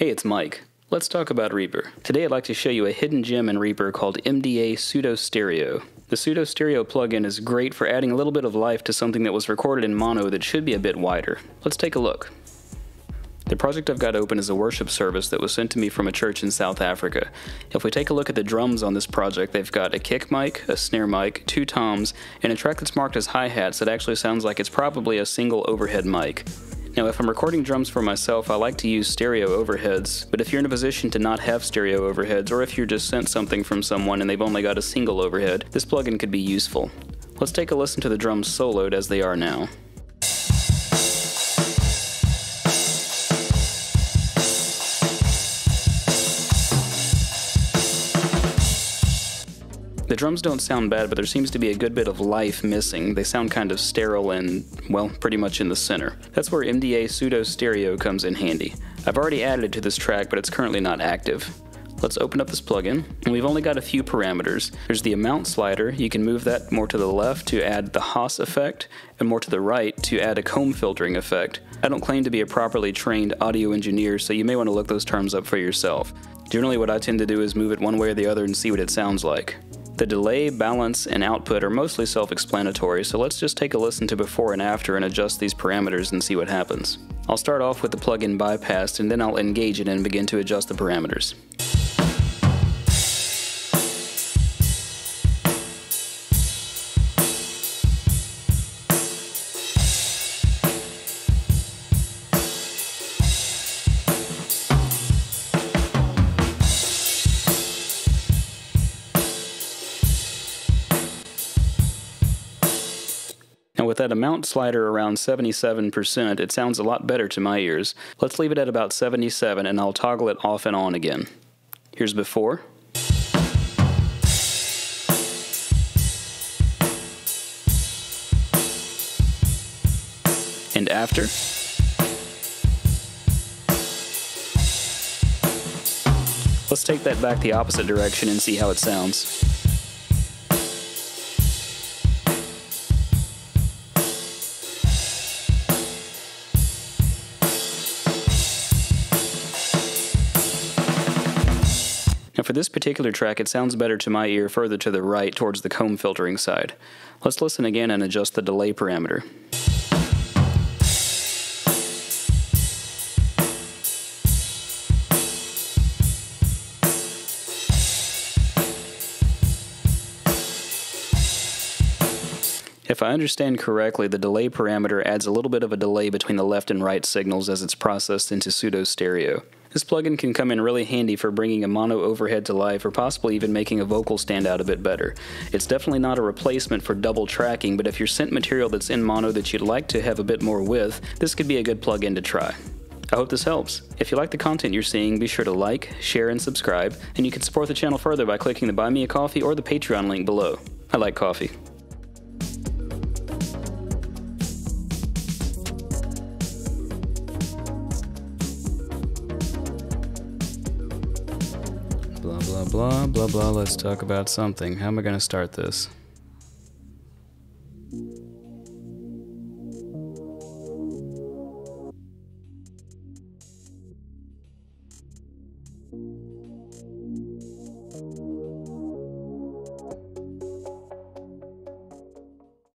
Hey, it's Mike. Let's talk about Reaper. Today I'd like to show you a hidden gem in Reaper called MDA Pseudo Stereo. The Pseudo Stereo plugin is great for adding a little bit of life to something that was recorded in mono that should be a bit wider. Let's take a look. The project I've got open is a worship service that was sent to me from a church in South Africa. If we take a look at the drums on this project, they've got a kick mic, a snare mic, two toms, and a track that's marked as hi-hats that actually sounds like it's probably a single overhead mic. Now, if I'm recording drums for myself, I like to use stereo overheads, but if you're in a position to not have stereo overheads, or if you're just sent something from someone and they've only got a single overhead, this plugin could be useful. Let's take a listen to the drums soloed as they are now. The drums don't sound bad, but there seems to be a good bit of life missing. They sound kind of sterile and, well, pretty much in the center. That's where MDA Pseudo Stereo comes in handy. I've already added it to this track, but it's currently not active. Let's open up this plugin, and we've only got a few parameters. There's the amount slider, you can move that more to the left to add the Haas effect, and more to the right to add a comb filtering effect. I don't claim to be a properly trained audio engineer, so you may want to look those terms up for yourself. Generally what I tend to do is move it one way or the other and see what it sounds like. The delay, balance, and output are mostly self-explanatory, so let's just take a listen to before and after and adjust these parameters and see what happens. I'll start off with the plugin bypassed and then I'll engage it and begin to adjust the parameters. With that amount slider around 77%, it sounds a lot better to my ears. Let's leave it at about 77 and I'll toggle it off and on again. Here's before. And after. Let's take that back the opposite direction and see how it sounds. For this particular track, it sounds better to my ear further to the right towards the comb filtering side. Let's listen again and adjust the delay parameter. If I understand correctly, the delay parameter adds a little bit of a delay between the left and right signals as it's processed into pseudo stereo. This plugin can come in really handy for bringing a mono overhead to life or possibly even making a vocal stand out a bit better. It's definitely not a replacement for double tracking, but if you're sent material that's in mono that you'd like to have a bit more width, this could be a good plugin to try. I hope this helps. If you like the content you're seeing, be sure to like, share, and subscribe, and you can support the channel further by clicking the Buy Me a Coffee or the Patreon link below. I like coffee. Blah, blah, blah, blah, blah. Let's talk about something. How am I going to start this?